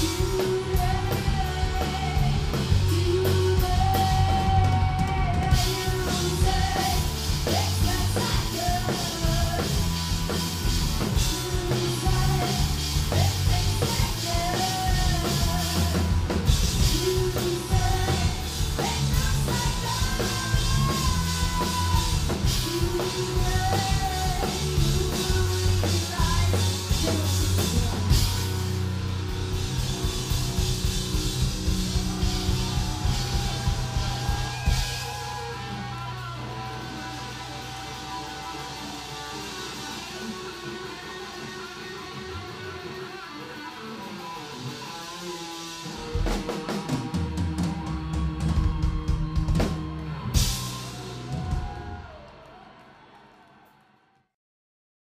Música